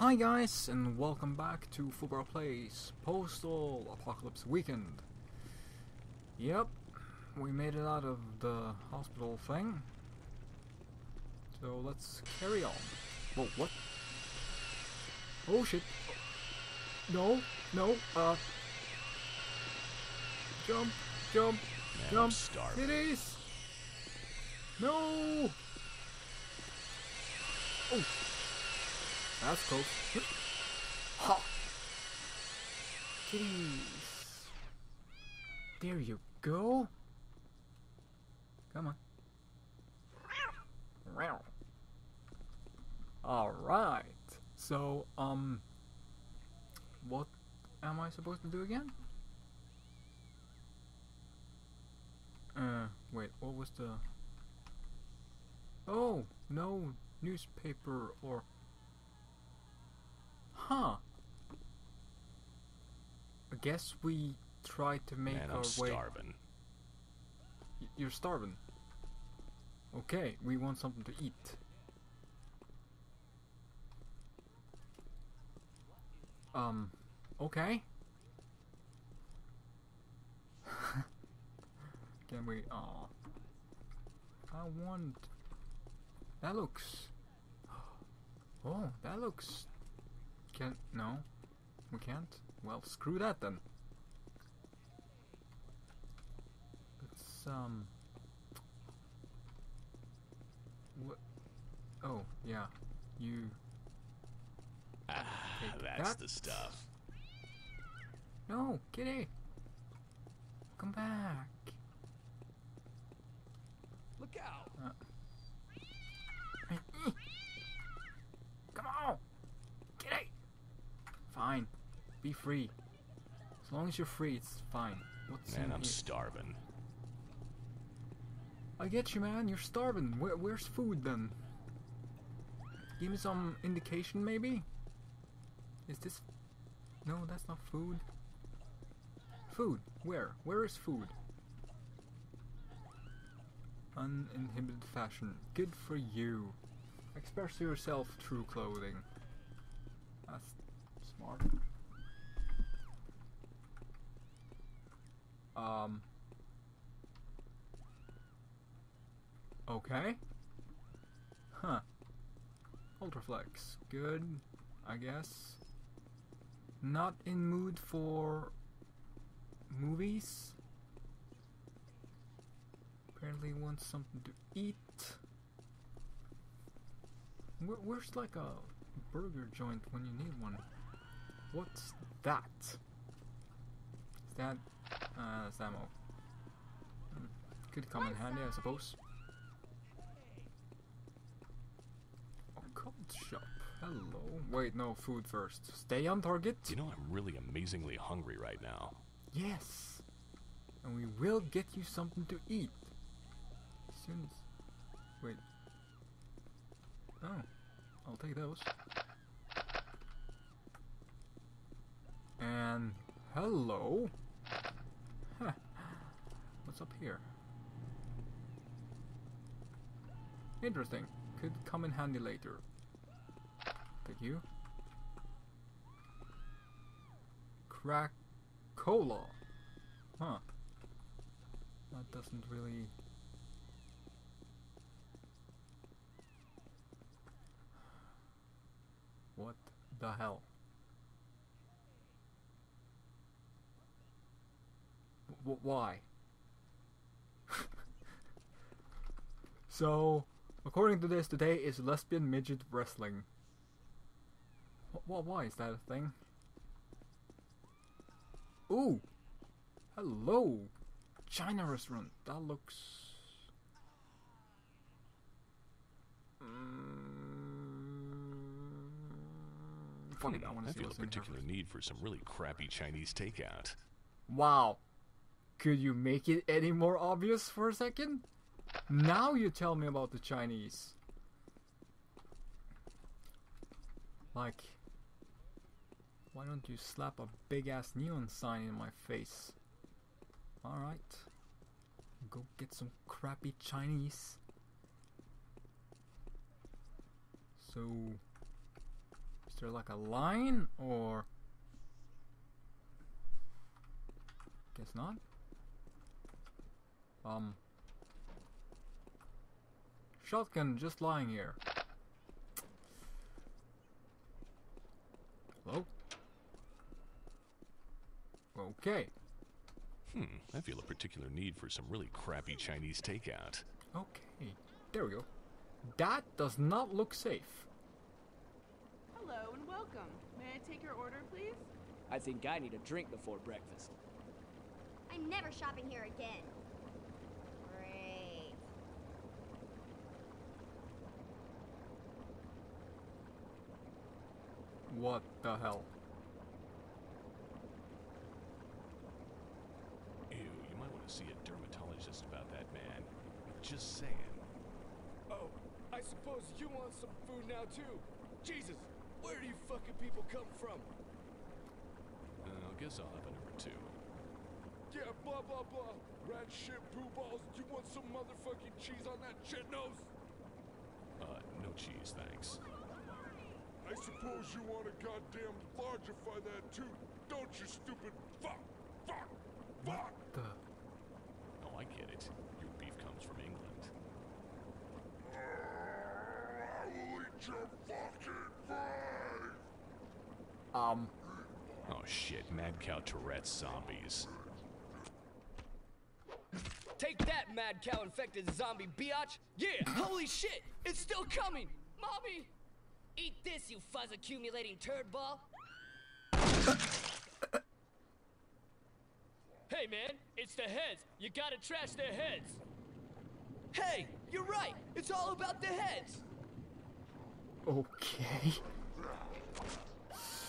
Hi guys, and welcome back to Fubar Plays Postal Apocalypse Weekend. Yep, we made it out of the hospital thing. So let's carry on. Whoa, what? Oh shit. No, no, uh. Jump, jump, Man, jump. It is! No! Oh! That's close. Ha! Kitties! There you go! Come on. Alright. So, um. What am I supposed to do again? Uh, wait, what was the. Oh, no newspaper or. Huh. I guess we try to make Man, our I'm way. starving. You're starving. Okay, we want something to eat. Um, okay. Can we? Oh, I want. That looks. Oh, that looks. Can no, we can't. Well, screw that then. It's um. What? Oh yeah, you. Ah, that's that. the stuff. No, kitty. Come back. Look out! Come on, kitty. Fine, be free. As long as you're free, it's fine. What's Man, I'm here? starving. I get you, man. You're starving. Where, where's food then? Give me some indication, maybe. Is this? No, that's not food. Food. Where? Where is food? Uninhibited fashion. Good for you. Express yourself through clothing. That's smart. Um. Okay. Huh. Ultraflex. Good, I guess. Not in mood for movies. Apparently wants something to eat. Where, where's like a burger joint when you need one? What's that? Is that uh, that's ammo? Hmm. Could come in handy, I suppose. Occult shop. Hello. Wait, no, food first. Stay on target. You know, I'm really amazingly hungry right now. Yes. And we will get you something to eat. As soon as. Wait. Oh. I'll take those. And. Hello. What's up here? Interesting. Could come in handy later. Thank you. Crack cola. Huh. That doesn't really. What the hell? W- why? So, according to this, today is lesbian midget wrestling. Wh- wh- why is that a thing? Ooh! Hello! China restaurant. That looks. Mm, fuck it, I want to see feel a what's in here particular need for some really crappy Chinese takeout. Wow. Could you make it any more obvious for a second? Now you tell me about the Chinese. Like, why don't you slap a big ass neon sign in my face? Alright. Go get some crappy Chinese. So, is there like a line or guess not. Um Shotgun just lying here. Hello? Okay. Hmm, I feel a particular need for some really crappy Chinese takeout. Okay. There we go. That does not look safe. Hello and welcome. May I take your order, please? I think I need a drink before breakfast. I'm never shopping here again. What the hell? Ew, you might want to see a dermatologist about that, man. Just saying. Oh, I suppose you want some food now too. Jesus, where do you fucking people come from? Uh, I guess I'll have a number two. Yeah, blah blah blah. Rat shit, poo balls. You want some motherfucking cheese on that shit nose? Uh, no cheese, thanks. I suppose you want to goddamn largify that too, don't you, stupid fuck, fuck, fuck? The Oh, I get it. Your beef comes from England. I will eat your fucking brain. um Oh shit, mad cow Tourette's zombies. Take that, mad cow infected zombie biatch! Yeah! Holy shit! It's still coming! Mommy! Eat this, you fuzz accumulating turd ball. Hey man, it's the heads! You gotta trash their heads! Hey! You're right! It's all about the heads! okay.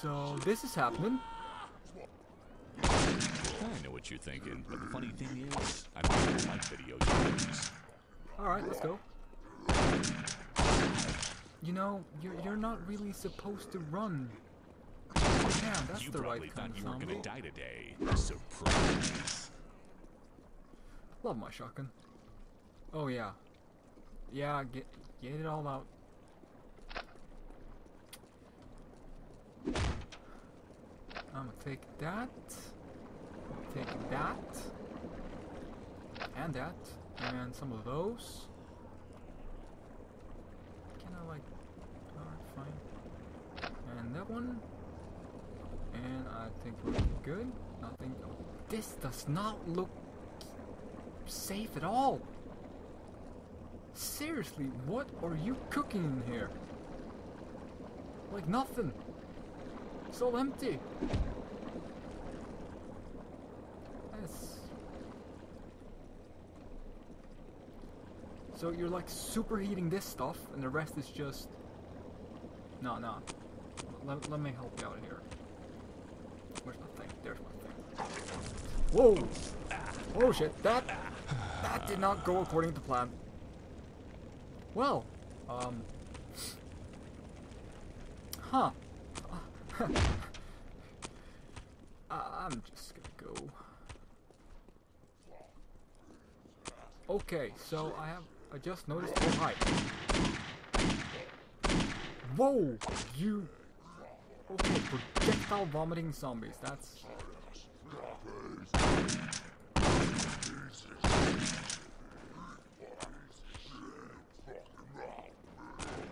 So this is happening. I know what you're thinking, but the funny thing is, I don't like video games. Alright, let's go. You know, you're you're not really supposed to run. Yeah, that's you the probably right thought kind of you were zombie. gonna die today. Surprise. Love my shotgun. Oh yeah. Yeah, get get it all out. I'm gonna take that. Take that. And that. And some of those. Can I like alright, fine. And that one. And I think we're good. Nothing this does not look safe at all. Seriously, what are you cooking in here? Like nothing. It's all empty. Yes. So you're like superheating this stuff, and the rest is just. No, no. Let, let me help you out here. Thing. Whoa! Oh shit! That that did not go according to plan. Well, um, huh? I'm just gonna go. Okay, so I have I just noticed. Oh hi. Whoa! You. Okay, projectile vomiting zombies. That's.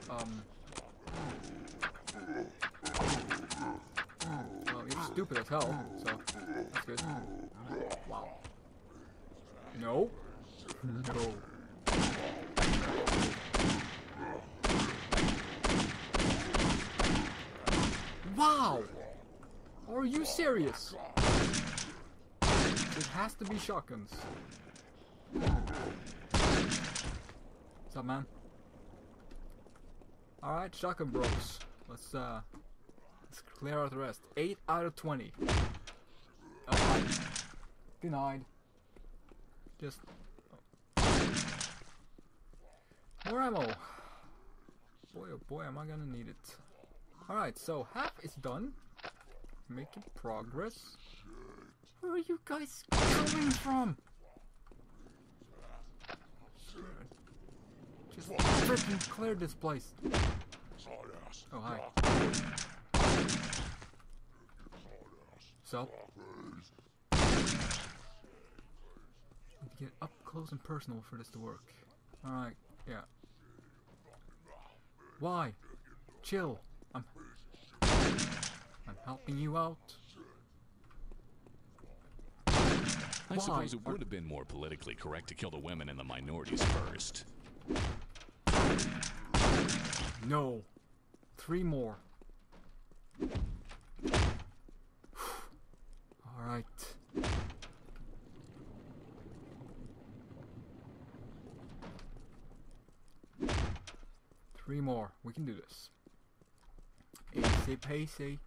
Um. Well, you're stupid as hell, so that's good. Wow. No. No. Wow! Are you serious? It has to be shotguns. What's up, man? Alright, shotgun bros. Let's uh let's clear out the rest. Eight out of twenty. Oh, Denied. Just oh. more ammo. Boy oh boy am I gonna need it. Alright, so half is done. Making progress. Where are you guys coming from? Just freaking clear this place. Oh hi. So. To get up close and personal for this to work. Alright, yeah. Why? Chill. I'm. I'm helping you out. I Why? suppose it would have been more politically correct to kill the women and the minorities first. No. Three more. Alright. Three more. We can do this. Easy pacey.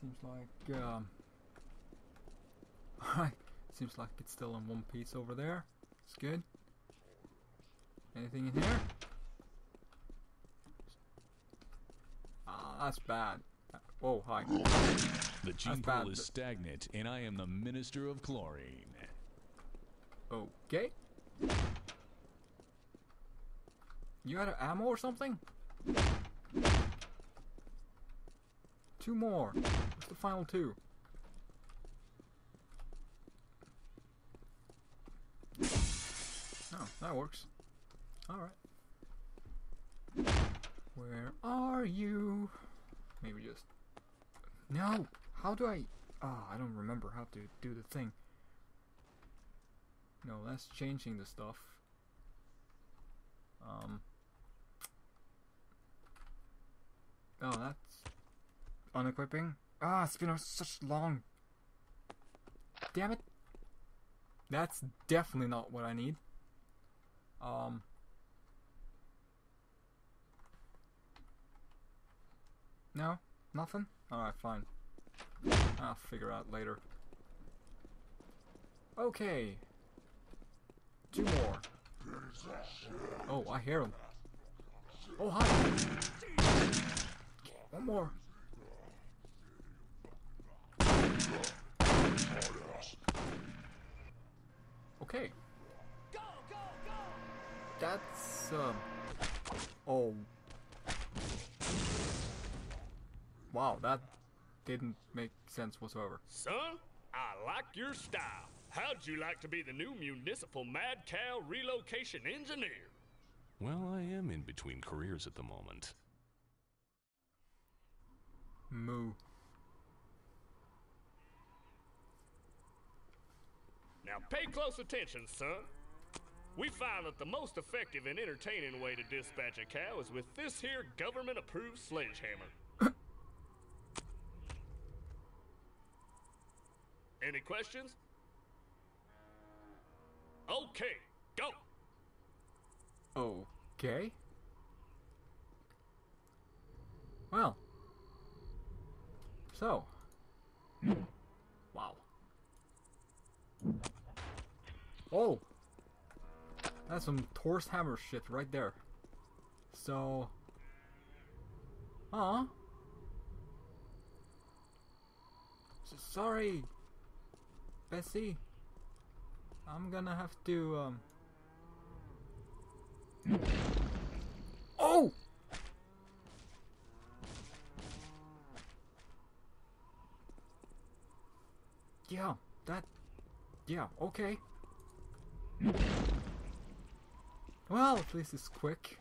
Seems like, um. Alright. Seems like it's still in one piece over there. It's good. Anything in here? Ah, that's bad. Whoa, hi. The gene pool is stagnant, and I am the Minister of Chlorine. Okay. You out of ammo or something? Two more. What's the final two? Oh, that works. Alright. Where are you? Maybe just. No! How do I. Ah, I don't remember how to do the thing. No, that's changing the stuff. Um. Oh, that's unequipping. Ah, it's been such long. Damn it! That's definitely not what I need. Um. No, nothing. All right, fine. I'll figure out later. Okay, Two more. Oh, I hear him. Oh, hi. One more. Okay. That's, um... Oh. Wow, that didn't make sense whatsoever. Son, I like your style. How'd you like to be the new municipal mad cow relocation engineer? Well, I am in between careers at the moment. Moo. Now pay close attention, son. We found that the most effective and entertaining way to dispatch a cow is with this here government approved sledgehammer. Any questions? Okay, go! Okay. Well. So. Wow. Oh! That's some Thor's hammer shit right there. So. Aw. S- sorry, Bessie. I'm gonna have to, um. Oh! Yeah, that. Yeah, okay. Well, at least it's quick.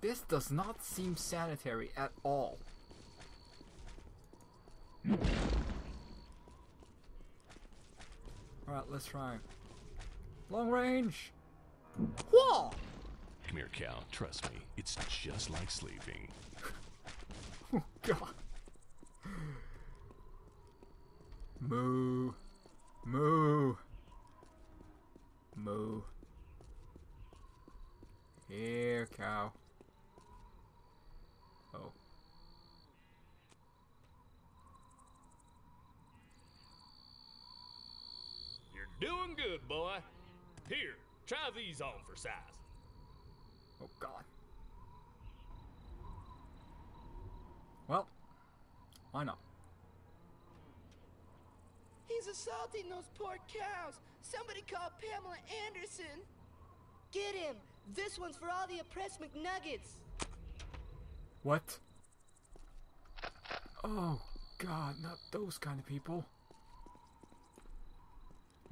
This does not seem sanitary at all. Alright, let's try. Long range! Whoa! Come here, Cal. Trust me, it's just like sleeping. Oh, God. Moo. Moo. Moo. Here, cow. Oh. You're doing good, boy. Here, try these on for size. Oh, God. Well, why not? He's assaulting those poor cows. Somebody call Pamela Anderson. Get him! This one's for all the oppressed McNuggets. What? Oh, God, not those kind of people.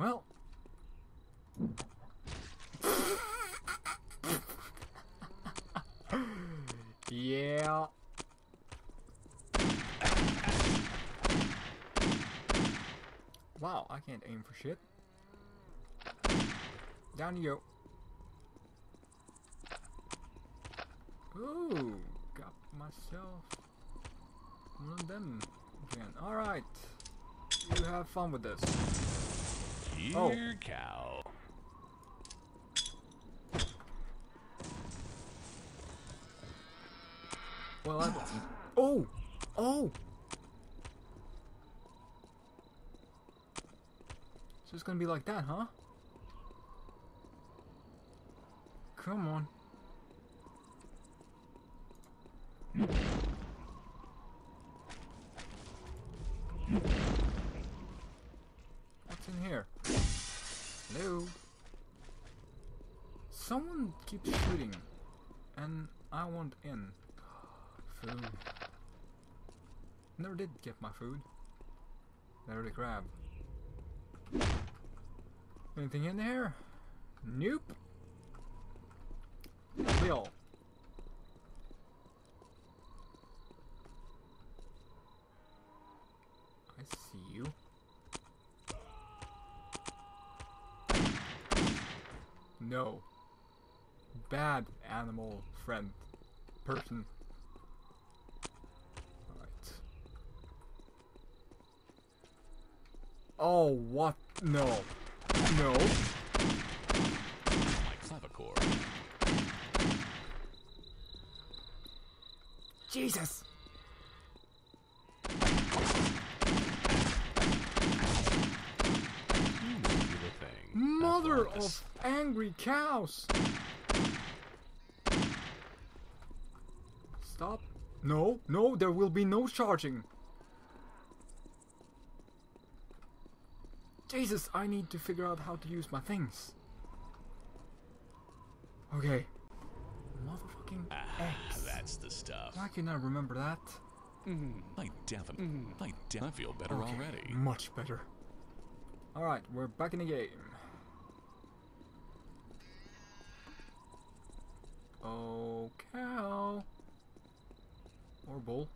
Well. yeah. Wow, I can't aim for shit. Down you go. Ooh, got myself one of them again. Alright. You have fun with this. Here, Oh. cow. Well, I. Oh! Oh! So it's gonna be like that, huh? Come on. What's in here? Hello? Someone keeps shooting, and I want in. Food. Never did get my food. Never did grab. Anything in there? Nope. Bill. I see you. No. Bad animal friend. Person. Alright. Oh, what? No. No. My clavichord. Jesus! You know the thing. Mother of angry cows! No, no, there will be no charging. Jesus, I need to figure out how to use my things. Okay. Motherfucking ah, X. That's the stuff. Why can I remember that? Mm-hmm. Mm-hmm. I definitely, I, de- I feel better Okay, already. Much better. Alright, we're back in the game. Oh, cow. Or bull.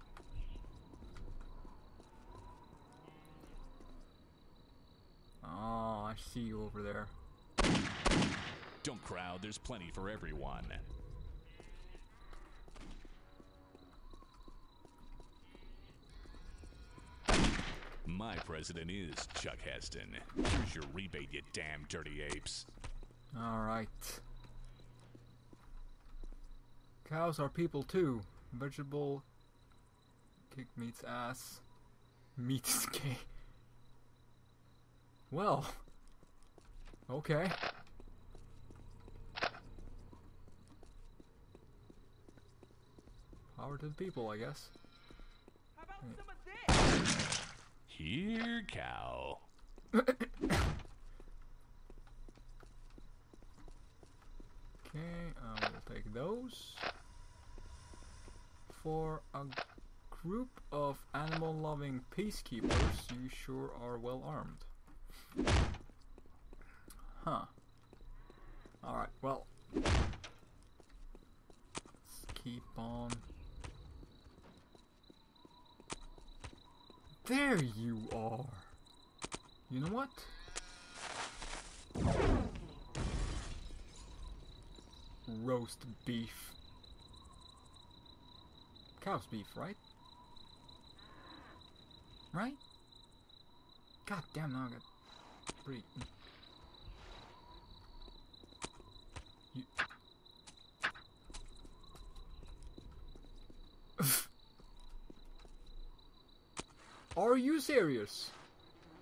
Oh, I see you over there. Don't crowd, there's plenty for everyone. My president is Chuck Heston. Here's your rebate, you damn dirty apes. Alright. Cows are people too. Vegetable. Kick meat's ass. Meat is gay. Well. Okay. Power to the people, I guess. How about some of this? Here, cow. Okay, I will take those. For a group of animal loving peacekeepers, you sure are well armed. Huh. Alright, well. Let's keep on. There you are! You know what? roast beef. Cow's beef, right? Right? God damn, now I got pretty. You. Are you serious?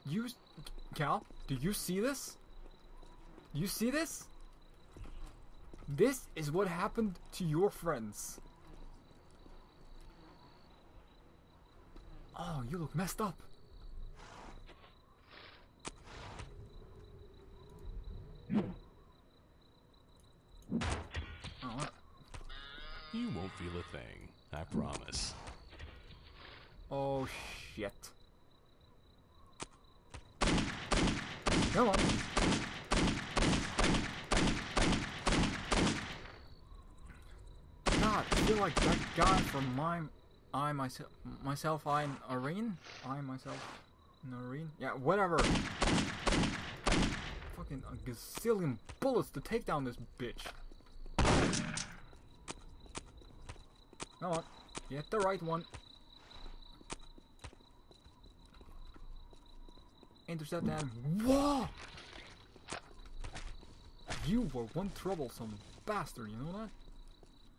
You. Cal, do you see this? You see this? This is what happened to your friends. Oh, you look messed up. Oh, You won't feel a thing. I promise. Oh shit. Come on. God, I feel like that guy from my, I myself, myself, I Irene, I myself, Noreen, yeah, whatever. Fucking a gazillion bullets to take down this bitch. Come on, get the right one. Intercept and whoa! You were one troublesome bastard, you know that?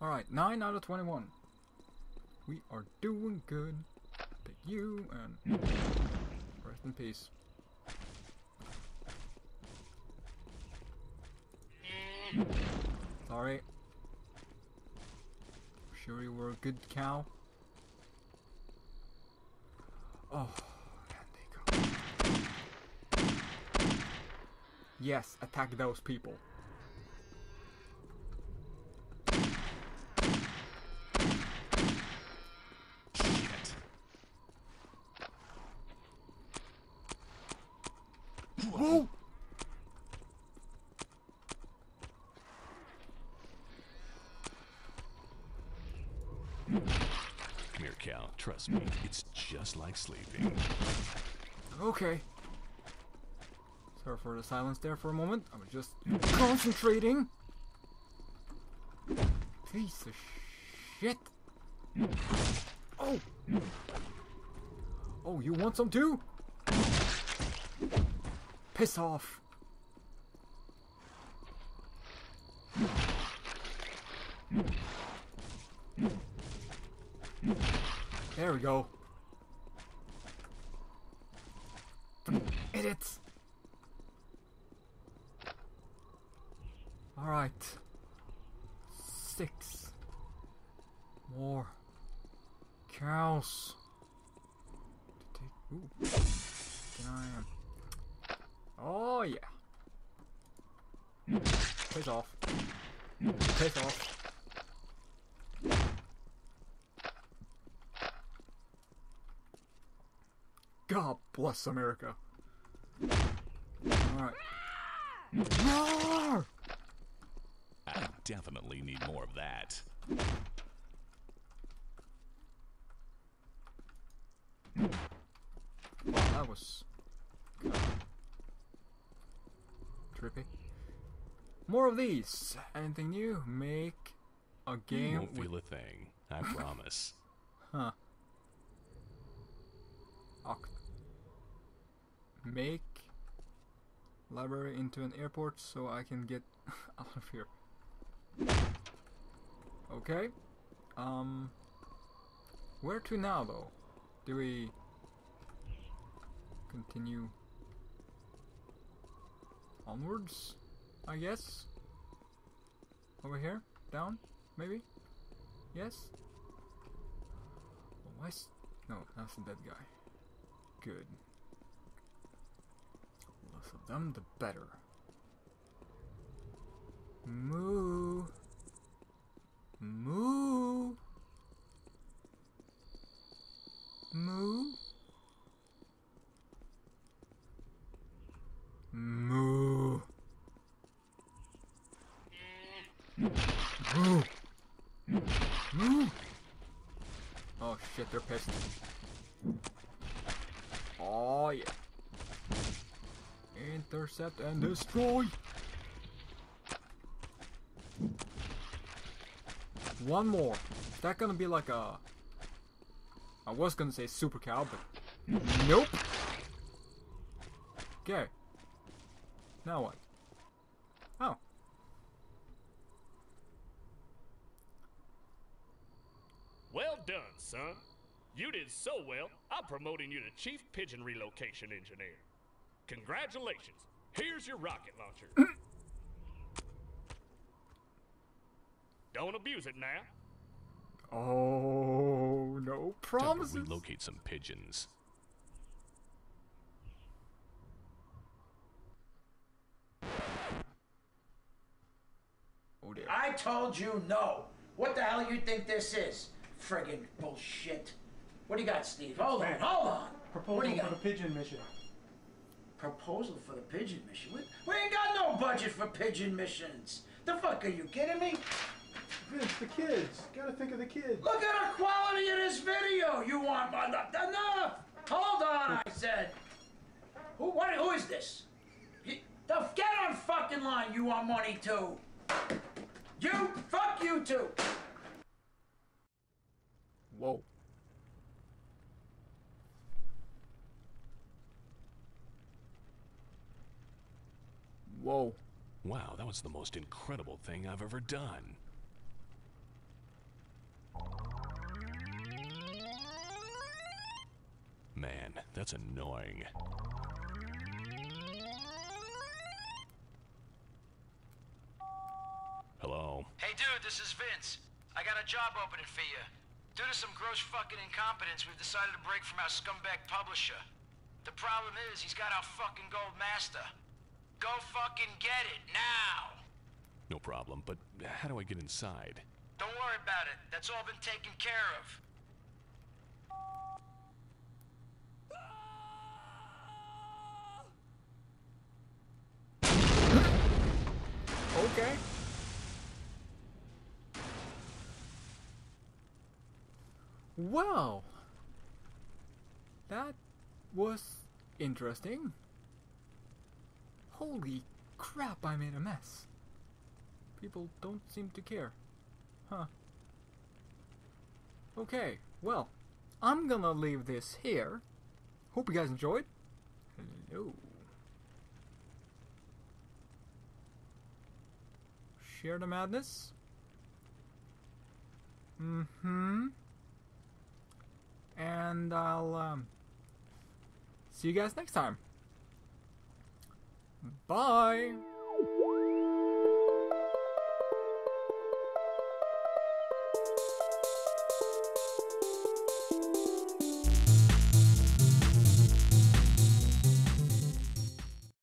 Alright, 9 out of 21. We are doing good. Pick you and rest in peace. Sorry. Sure you were a good cow? Oh, and they go. Yes, attack those people. Shit. Whoa! Come here, Cal. Trust me, it's just like sleeping. Okay. Sorry for the silence there for a moment. I'm just concentrating. Piece of shit. Oh! Oh, you want some too? Piss off. We go. Idiots! Alright. Six. More. Cows. To take. Ooh. Can I. Um, oh, yeah. Piss off. Piss off. God bless America. Alright. Roar! I definitely need more of that. Wow, that was trippy. More of these. Anything new? Make a game. You won't feel a thing. I promise. huh. Oct- Make library into an airport so I can get out of here. Okay. Um. Where to now, though? Do we continue onwards? I guess. Over here, down, maybe. Yes. Oh, why? No, that's the dead guy. Good. Of them, the better. Moo. Moo. Moo. Moo. Moo. Moo. Oh shit, they're pissed. Oh yeah. Intercept and destroy. One more. Is that gonna be like a... I was gonna say super cow, but... Nope! Okay. Now what? Oh. Well done, son. You did so well, I'm promoting you to Chief Pigeon Relocation Engineer. Congratulations. Here's your rocket launcher. Don't abuse it now. Oh, no Time to promises. relocate some pigeons. Oh dear. I told you no. What the hell you think this is? Friggin' bullshit. What do you got, Steve? Hold on, hold on. Proposal what do you for got? the pigeon mission. Proposal for the pigeon mission? We, we ain't got no budget for pigeon missions. The fuck are you kidding me? Vince, the kids. Gotta think of the kids. Look at the quality of this video. You want my enough? Hold on, I said. Who? What? Who is this? You, the, get on fucking line. You want money too? You? Fuck you too. Whoa. Whoa. Wow, that was the most incredible thing I've ever done. Man, that's annoying. Hello? Hey dude, this is Vince. I got a job opening for you. Due to some gross fucking incompetence, we've decided to break from our scumbag publisher. The problem is, he's got our fucking gold master. Go fucking get it, now! No problem, but how do I get inside? Don't worry about it. That's all been taken care of. Okay. Well, that was interesting. Holy crap, I made a mess. People don't seem to care. Huh. Okay, well, I'm gonna leave this here. Hope you guys enjoyed. Hello. Share the madness. Mm-hmm. And I'll um, see you guys next time. Bye.